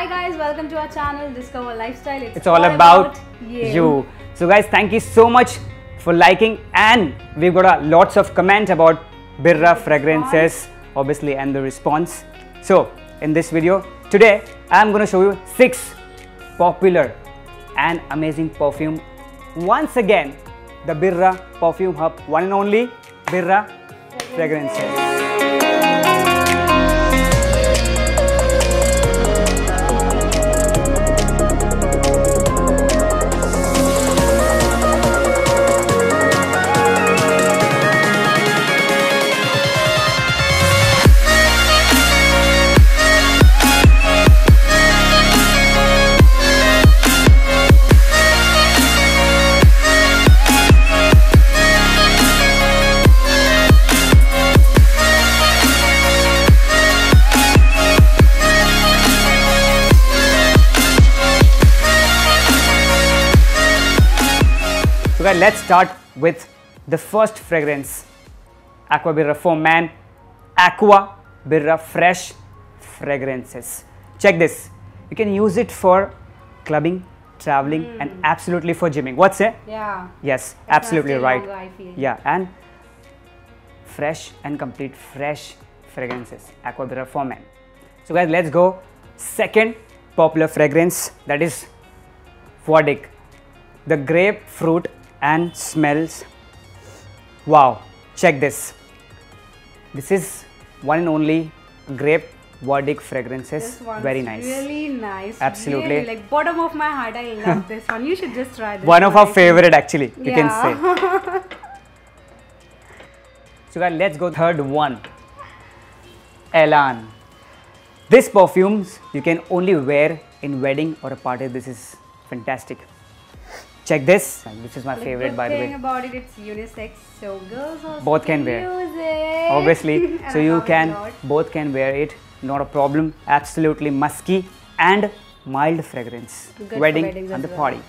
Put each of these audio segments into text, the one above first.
Hi guys, welcome to our channel Discover Lifestyle. It's all about you. So guys, thank you so much for liking and we've got a lots of comment about Birra fragrances obviously and the response. So in this video today I'm going to show you 6 popular and amazing perfume once again the Birra Perfume Hub one and only Birra fragrances. Guys, let's start with the first fragrance, Aqua Birra for Man, Aqua Birra Fresh Fragrances. Check this. You can use it for clubbing, traveling, and absolutely for gymming. What's it? Yeah. Yes, gonna absolutely right. longer. Yeah, and fresh and complete fresh fragrances, Aqua Birra for Men. So guys, let's go. Second popular fragrance that is Vodic. The grapefruit and smells. Wow, check this. This is one and only grape Vodic fragrances. This one's Very nice. Really nice. Absolutely. Really, like bottom of my heart, I love this one. You should just try this. one of our favorite actually, you can Yeah. say. So guys, let's go third one. Elan. This perfumes you can only wear in wedding or a party. This is fantastic. Check this. This is my favorite by the way. about it, it's unisex, so girls also Both can wear. it. Obviously, so you love it a can both can wear it. Not a problem. Absolutely musky and mild fragrance. Good wedding and the well. party.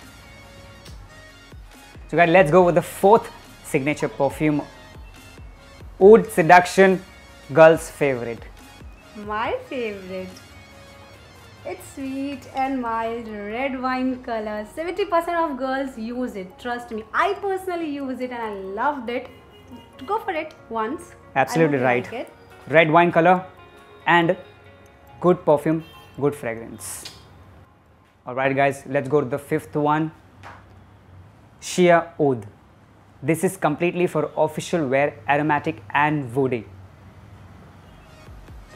So guys, let's go with the fourth signature perfume. Oud Seduction, girl's favorite. My favorite. It's sweet and mild, red wine color. 70% of girls use it. Trust me. I personally use it and I loved it. Go for it once. Absolutely right. like. Red wine color and good perfume, good fragrance. Alright guys, let's go to the fifth one. Shia Oud. This is completely for official wear, aromatic and woody.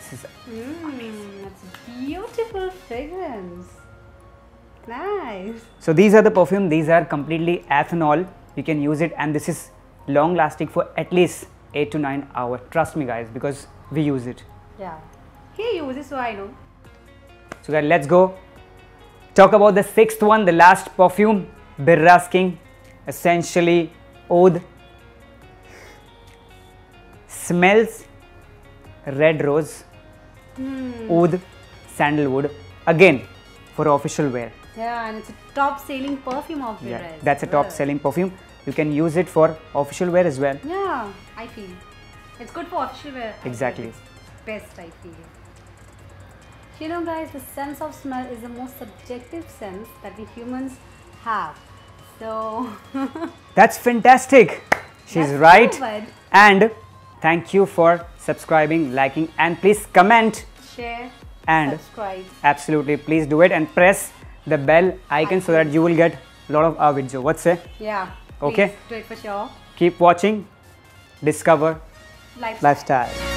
This is Mm, that's beautiful fragrance. Nice. So these are the perfume, these are completely ethanol. You can use it and this is long lasting for at least 8 to 9 hours. Trust me guys because we use it. Yeah. He uses, so I know. So guys, let's go. Talk about the sixth one, the last perfume, Birras King. Essentially, Oud. Smells red rose, Hmm. Oud, sandalwood. Again, for official wear. Yeah, and it's a top selling perfume of Yeah, that's a top selling perfume. You can use it for official wear as well. Yeah, I feel. It's good for official wear. Exactly. Best, I feel. You know, guys, the sense of smell is the most subjective sense that we humans have. So, That's fantastic. She's That's right. so. And thank you for subscribing, liking, and please comment share, and subscribe. absolutely please do it and press the bell icon so that you will get a lot of our videos. What's say? Yeah. Okay. Do it for sure. Keep watching. Discover Lifestyle. lifestyle.